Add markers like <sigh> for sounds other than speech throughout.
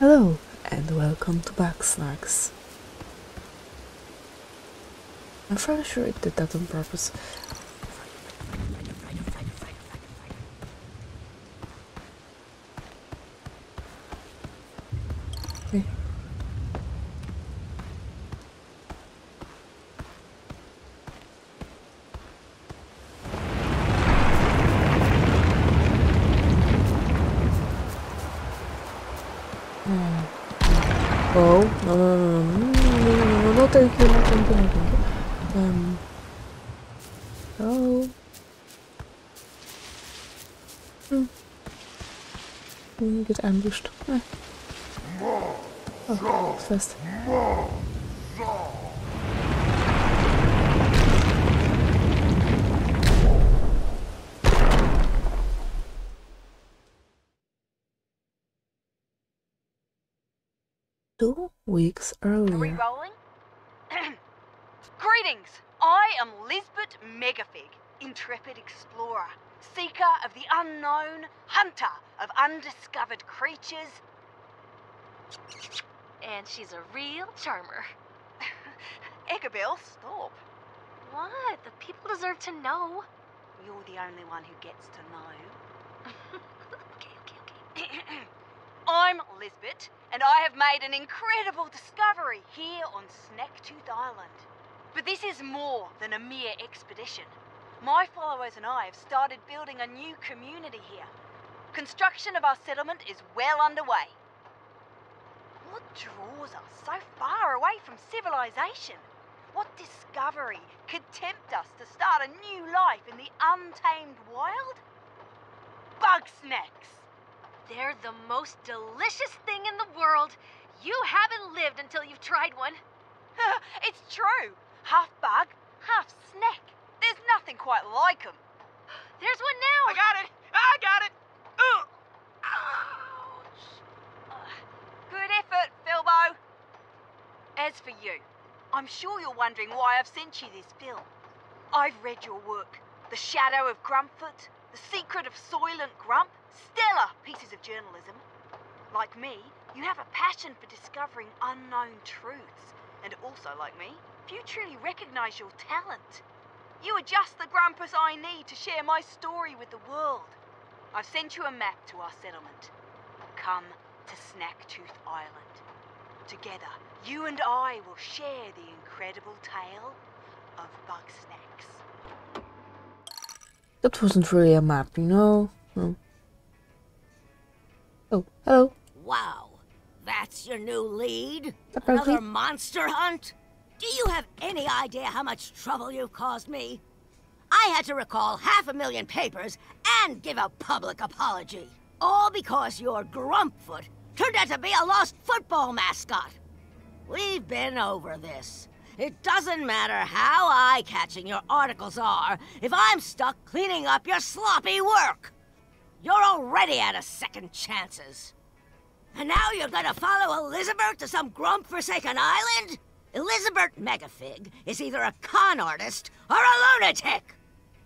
Hello, and welcome to Bugsnax. I'm fairly sure it did that on purpose. Oh. No, no, no, no, no, no, no, no, thank you, no, thank you, no, thank you. Um. Oh. Hmm. You get ambushed. Ah. Oh, first. Explorer, seeker of the unknown, hunter of undiscovered creatures. And she's a real charmer. <laughs> Eggabell, stop. What? The people deserve to know. You're the only one who gets to know. <laughs> Okay, okay, okay. <clears throat> I'm Lizbert, and I have made an incredible discovery here on Snaktooth Island. But this is more than a mere expedition. My followers and I have started building a new community here. Construction of our settlement is well underway. What draws us so far away from civilization? What discovery could tempt us to start a new life in the untamed wild? Bug snacks! They're the most delicious thing in the world. You haven't lived until you've tried one. <laughs> it's true. Half bug, half snack. There's nothing quite like 'em. There's one now. I got it. I got it. Ugh. Ouch. Good effort, Filbo. As for you, I'm sure you're wondering why I've sent you this film. I've read your work. The Shadow of Grumpfoot, The Secret of Soylent Grump, stellar pieces of journalism. Like me, you have a passion for discovering unknown truths. And also, like me, few truly recognize your talent. You are just the Grumpus I need to share my story with the world. I've sent you a map to our settlement. Come to Snaktooth Island. Together, you and I will share the incredible tale of Bug Snacks. That wasn't really a map, you know? Hmm. Oh, hello. Wow, that's your new lead? Apparently. Another monster hunt? Do you have any idea how much trouble you've caused me? I had to recall half a million papers and give a public apology. All because your Grumpfoot turned out to be a lost football mascot. We've been over this. It doesn't matter how eye-catching your articles are if I'm stuck cleaning up your sloppy work. You're already out of second chances. And now you're gonna follow Elizabert to some grump-forsaken island? Elizabert Megafig is either a con artist or a lunatic!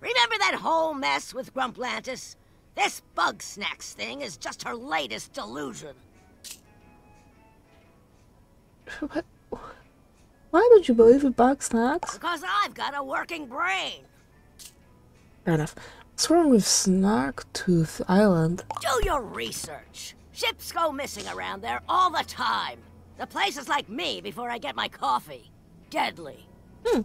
Remember that whole mess with Grumplantis? This Bugsnax thing is just her latest delusion. What? <laughs> Why don't you believe in Bugsnax? Because I've got a working brain. Fair enough. What's wrong with Snaktooth Island? Do your research. Ships go missing around there all the time. The place is like me before I get my coffee. Deadly. Hmm.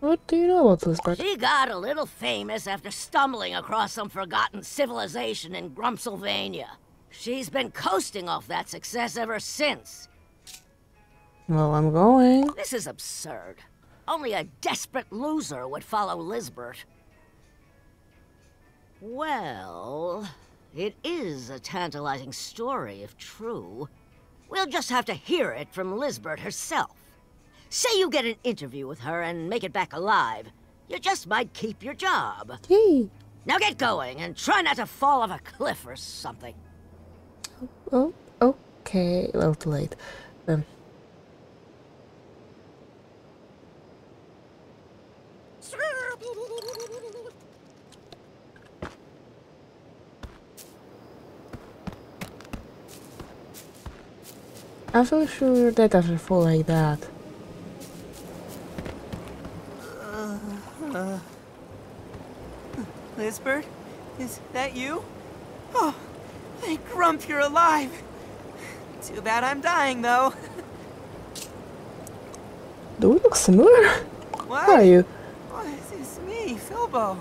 What do you know about this part? She got a little famous after stumbling across some forgotten civilization in Grumpsylvania. She's been coasting off that success ever since. Well, I'm going. This is absurd. Only a desperate loser would follow Lizbert. Well, it is a tantalizing story if true. We'll just have to hear it from Lizbert herself. Say you get an interview with her and make it back alive. You just might keep your job. Yay! Now get going and try not to fall off a cliff or something. Oh, okay. Well, too late. Um. I'm so sure that doesn't fall like that. Lizbert, is that you? Oh, thank Grump you're alive. Too bad I'm dying, though. Do we look similar? What? How are you? Oh, it's, it's me, Filbo.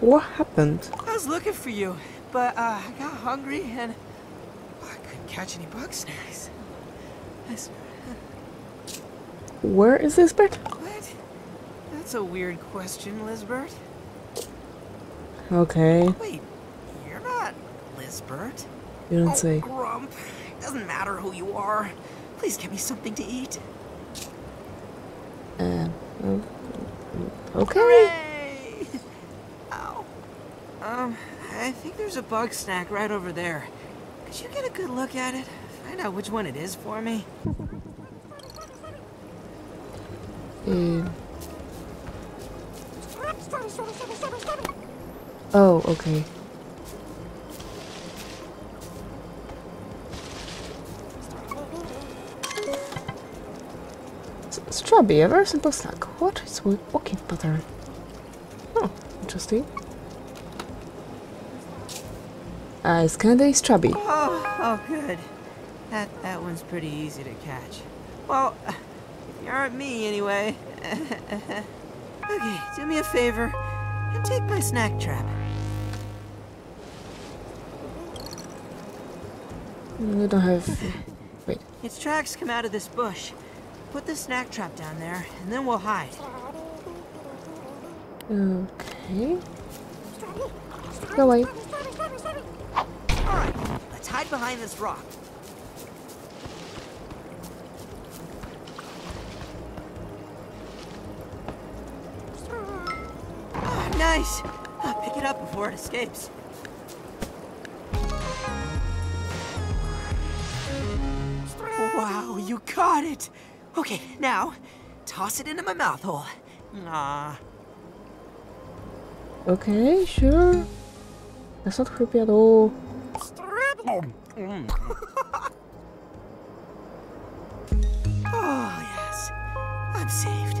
What happened? I was looking for you, but uh, I got hungry and oh, catch any Bugsnax. That's, Where is this bird? what? That's a weird question, Lizbert. Okay, Wait, you're not Lizbert. you don't Oh, say. Grump. It Doesn't matter who you are. Please get me something to eat. Uh, uh, okay. Hooray! <laughs> Ow. Um, I think there's a Bugsnak right over there. Could you get a good look at it? Find out which one it is for me. Uh, oh, okay. Strawberry, a very simple snack. What is with cooking butter? Oh, interesting. Uh, it's candy strawberry. Oh, oh, good. That that one's pretty easy to catch. Well, you aren't me anyway. <laughs> okay, do me a favor and take my snack trap. We don't have. Wait. Its tracks come out of this bush. Put the snack trap down there, and then we'll hide. Okay. Go away. All right, let's hide behind this rock. Ah, nice. I'll pick it up before it escapes. Wow, you caught it. Okay, now toss it into my mouth hole. Ah, Okay, sure. That's not creepy at all. <laughs> oh yes, I'm saved.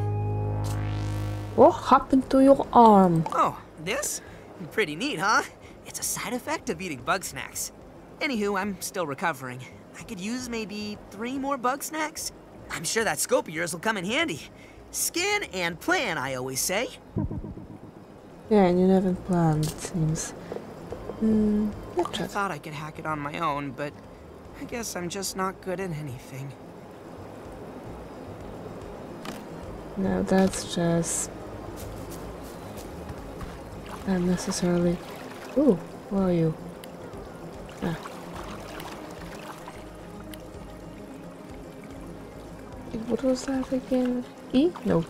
What happened to your arm? Oh, this? Pretty neat, huh? It's a side effect of eating Bugsnax. Anywho, I'm still recovering. I could use maybe three more Bugsnax. I'm sure that scope of yours will come in handy. Scan and plan, I always say. <laughs> Yeah, and you haven't planned, it seems. Hmm, I thought I could hack it on my own, but I guess I'm just not good at anything. No, that's just unnecessarily. Ooh, where are you? Ah. What was that again? E? No.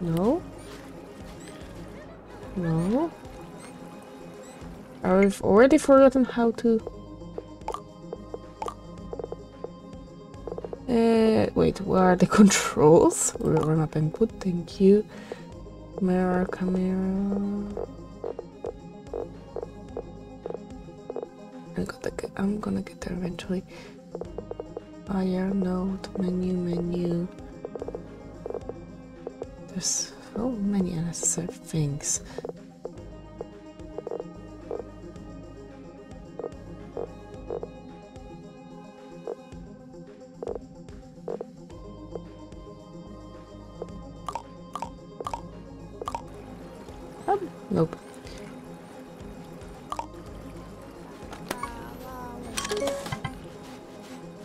No. No. I've already forgotten how to. Uh, wait, where are the <laughs> controls? We run up input, thank you. Mirror, camera. I'm gonna get, I'm gonna get there eventually. Fire, note, menu, menu. There's so many unnecessary things. Um, nope.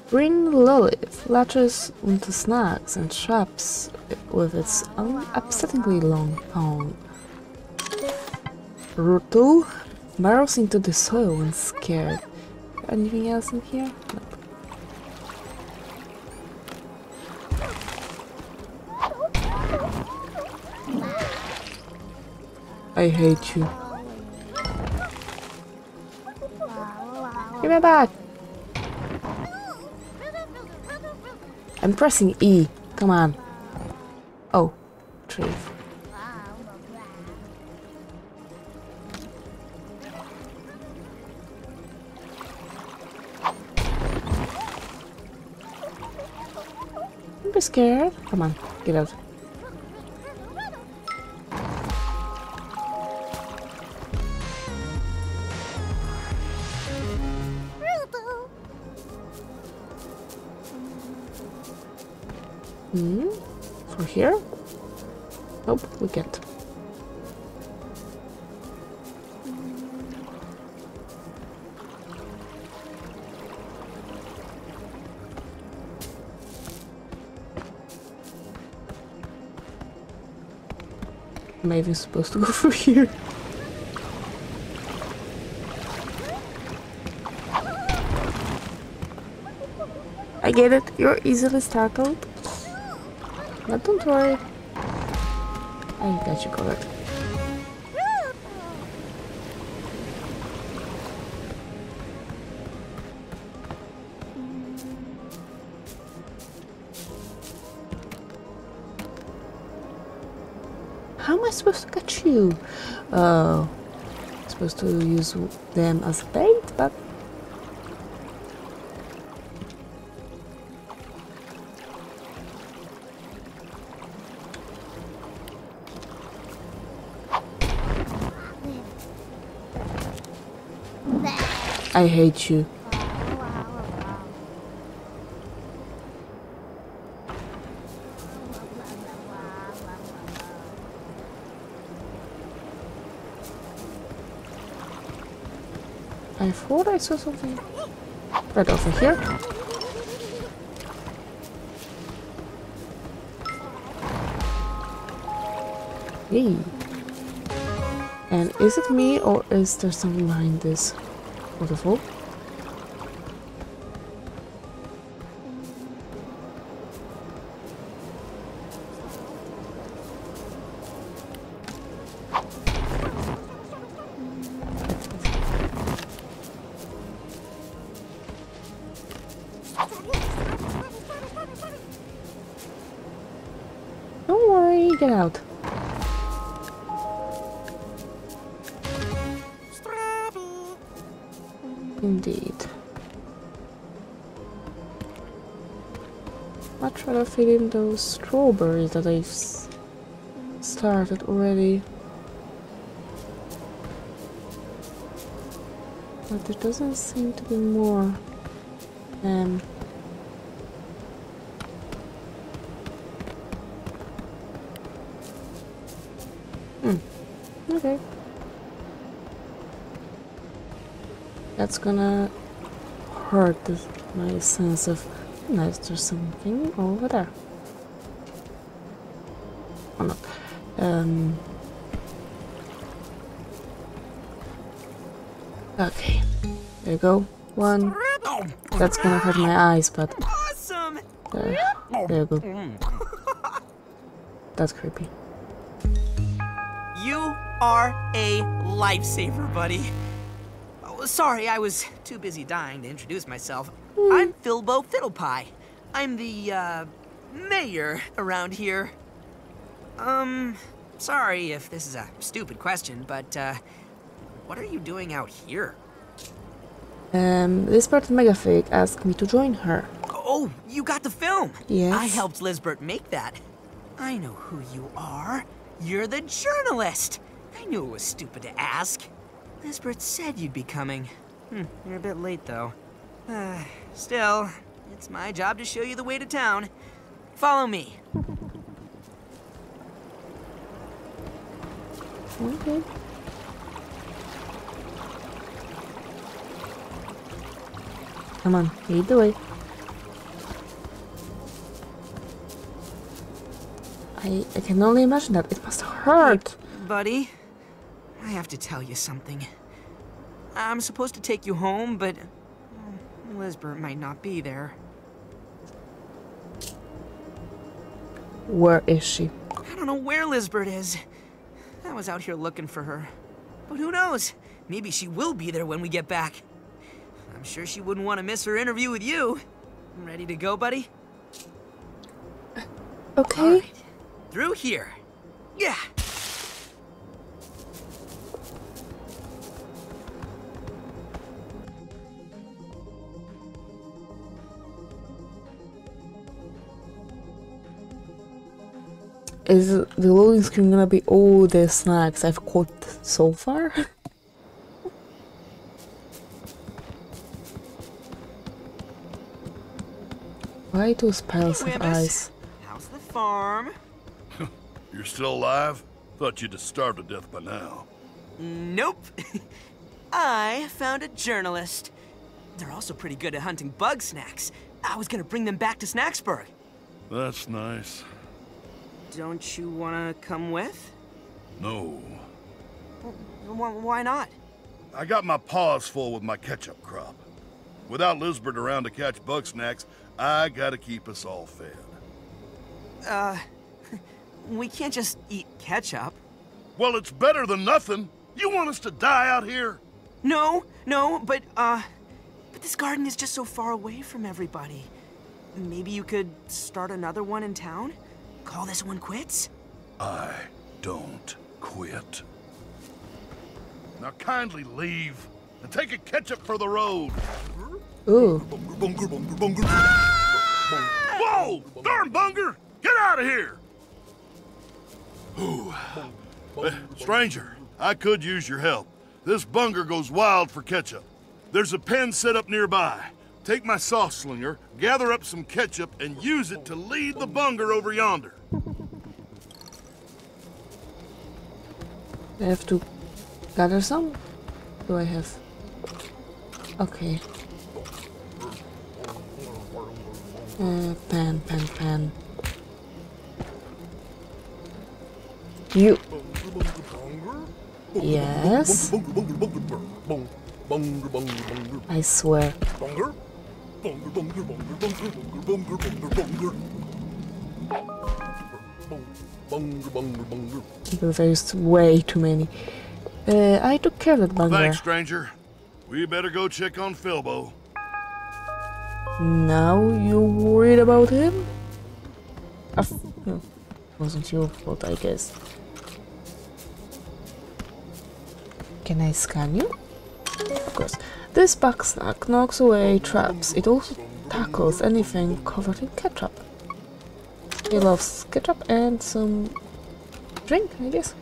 Bring Lilith latches onto snacks and traps with its upsettingly long tongue. Rootoo burrows into the soil when scared. Anything else in here? Nope. I hate you. Give me back! I'm pressing E. Come on. Oh, tree. Don't be scared. Come on, get out. Am I even supposed to go <laughs> through here? I get it, you're easily startled. But don't worry. I got you covered. Supposed to catch you? Oh, supposed to use them as bait, but I hate you. Thought I saw something right over here. Hey. And is it me or is there something behind this waterfall? Get out. Indeed. Much rather feed in those strawberries that I've started already. But there doesn't seem to be more. Um. Hmm. Okay. That's gonna hurt this, my sense of nice or something over there. Or not. Um, okay. There you go. One. Oh, That's gonna hurt my eyes, but awesome! there, there you go. That's creepy. You are a lifesaver, buddy. Sorry, I was too busy dying to introduce myself. I'm Filbo Fiddlepie. I'm the, uh, mayor around here. Um, sorry if this is a stupid question, but, uh, what are you doing out here? Um, Lizbert Megafig asked me to join her. Oh, you got the film. Yes. I helped Lizbert make that. I know who you are. You're the journalist. I knew it was stupid to ask. Lizbert said you'd be coming. Hmm, you're a bit late though. Uh, still, it's my job to show you the way to town. Follow me. Okay. <laughs> Come on, lead the way. I, I can only imagine that. It must hurt. Buddy, I have to tell you something. I'm supposed to take you home, but Lizbert might not be there. Where is she? I don't know where Lizbert is. I was out here looking for her. But who knows? Maybe she will be there when we get back. I'm sure she wouldn't want to miss her interview with you. Ready to go, buddy? Okay. Right. Through here. Yeah. Is the loading screen gonna be all the snacks I've caught so far? <laughs> Why those piles of Wimmus. ice? How's the farm? <laughs> You're still alive? Thought you'd have starved to death by now. Nope. <laughs> I found a journalist. They're also pretty good at hunting Bugsnax. I was gonna bring them back to Snaxburg. That's nice. Don't you wanna come with? No. Wh- why not? I got my paws full with my ketchup crop. Without Lizbert around to catch Bugsnax, I gotta keep us all fed. Uh, <laughs> we can't just eat ketchup. Well, it's better than nothing. You want us to die out here? No, no, but, uh, but this garden is just so far away from everybody. Maybe you could start another one in town? Call this one quits? I don't quit. Now kindly leave and take a ketchup for the road. Ooh, Whoa! Darn bunger! Get out of here! Ooh. Eh, stranger, I could use your help. This bunger goes wild for ketchup. There's a pen set up nearby. Take my sauce slinger, gather up some ketchup, and use it to lead the bunger over yonder. I have to gather some? Do I have? Okay. Uh, pen, pen, pen. You. Yes. I swear. There's way too many. Uh, I took care of that bugger. Thanks, stranger. We better go check on Filbo. Now you worried about him? Uh, hmm, wasn't your fault, I guess. Can I scan you? Of course. This Bugsnak knocks away traps. It also tackles anything covered in ketchup. He loves ketchup and some drink, I guess.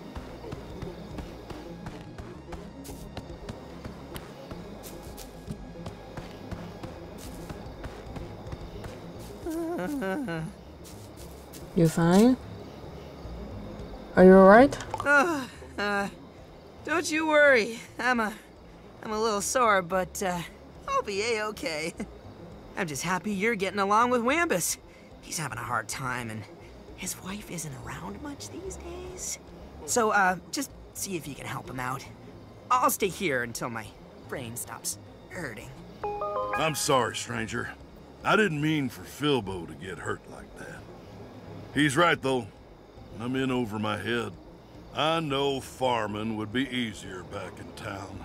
<laughs> You fine? Are you alright? Uh, uh, don't you worry. I'm a, I'm a little sore, but, uh, I'll be a-okay. <laughs> I'm just happy you're getting along with Wambus. He's having a hard time, and his wife isn't around much these days. So, uh, just see if you can help him out. I'll stay here until my brain stops hurting. I'm sorry, stranger. I didn't mean for Filbo to get hurt like that. He's right, though. I'm in over my head. I know farming would be easier back in town.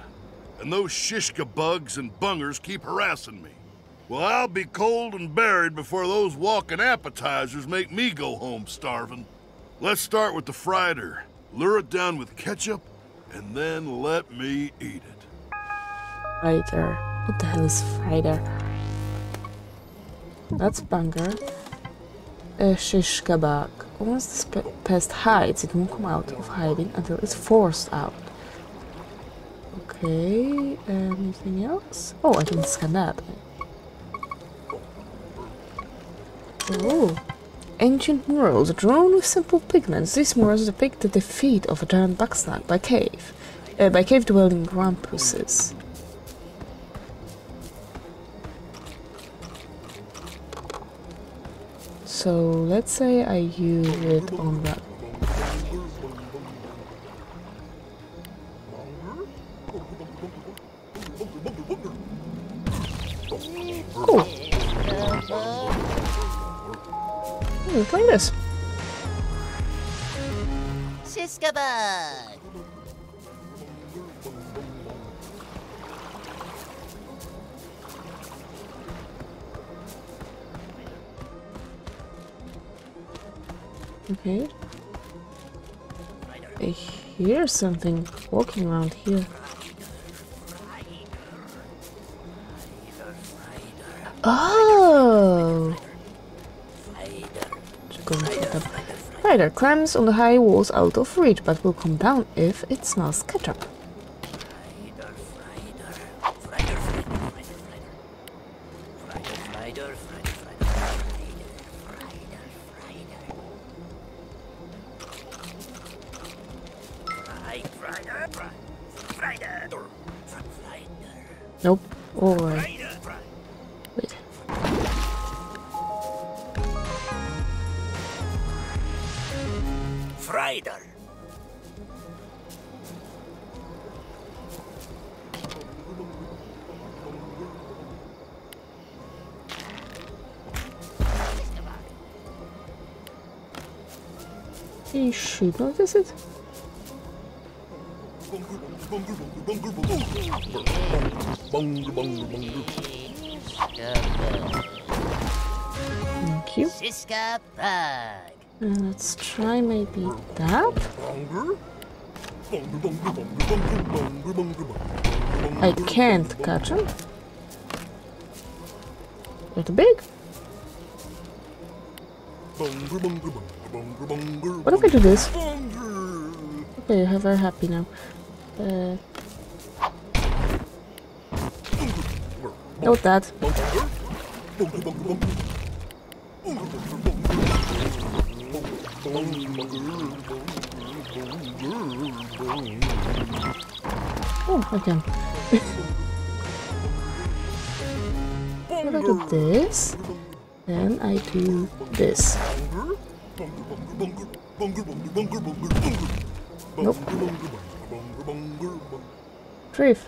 And those shishka bugs and bungers keep harassing me. Well, I'll be cold and buried before those walking appetizers make me go home starving. Let's start with the frieder. Lure it down with ketchup, and then let me eat it. Fighter. What the hell is fighter? That's banger. A shish kebab. Once this pe- pest hides, it won't come out of hiding until it's forced out. Okay, anything else? Oh, I can scan that. Oh, ancient murals drawn with simple pigments. These murals depict the defeat of a giant bugsnag by cave, uh, by cave-dwelling grampuses. So let's say I use it on that. Playing this. Okay. I hear something walking around here. Spider climbs on the high walls out of reach, but will come down if it smells ketchup. Should notice it. Thank you. Siska Bug. And uh, let's try maybe that. I can't catch him. Too big. What if I do this? Okay, you're very happy now. Uh, note that. Oh, I can. <laughs> If I do this, then I do this. Nope. Drift.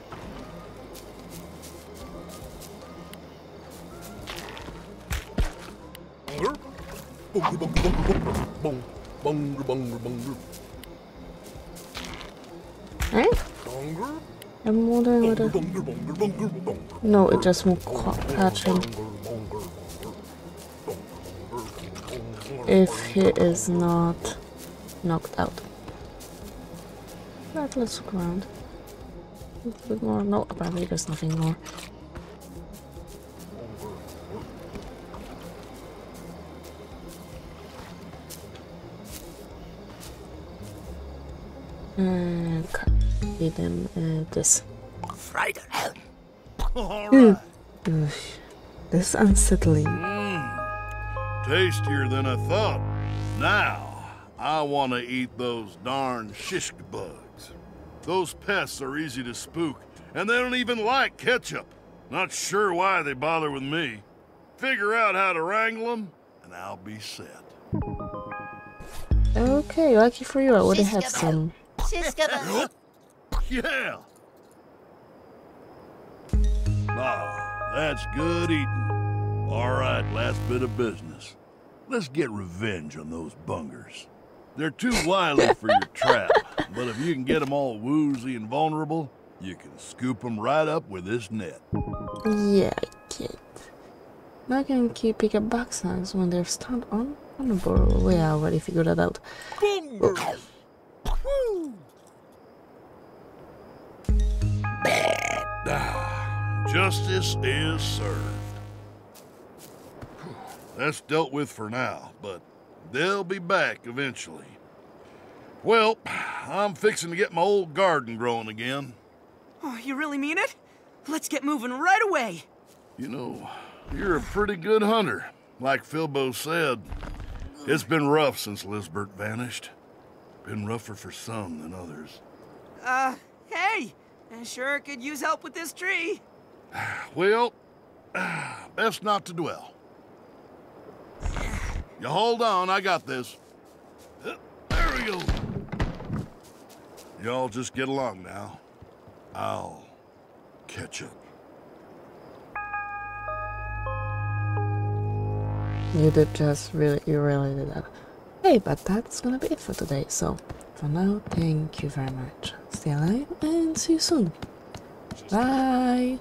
Eh? I'm wondering whether... No, it just won't catch him. If he is not knocked out. Right, let's look around. A little bit more. No, apparently there's nothing more. And copy them uh, this. Right. Ugh, this is unsettling. Tastier than I thought. Now, I want to eat those darn shishk bugs. Those pests are easy to spook, and they don't even like ketchup. Not sure why they bother with me. Figure out how to wrangle them, and I'll be set. Okay, lucky for you, I already have some. Siska Bug. <laughs> Yeah. Ah, that's good eating. All right, last bit of business. Let's get revenge on those bungers. They're too wily for your trap, but if you can get them all woozy and vulnerable, you can scoop them right up with this net. Yeah, I. Now I can keep pick up backsacks when they're stunned on burrow. We already figured that out. Justice is served. That's dealt with for now, but they'll be back eventually. Well, I'm fixing to get my old garden growing again. Oh, you really mean it? Let's get moving right away. You know, you're a pretty good hunter. Like Filbo said, it's been rough since Lizbert vanished. Been rougher for some than others. Uh, hey, I sure could use help with this tree. <sighs> Well, <sighs> best not to dwell. You hold on, I got this. There we go. Y'all just get along now. I'll catch up. You did just really, you really did that. Hey, but that's gonna be it for today. So, for now, thank you very much. Stay alive and see you soon. Bye.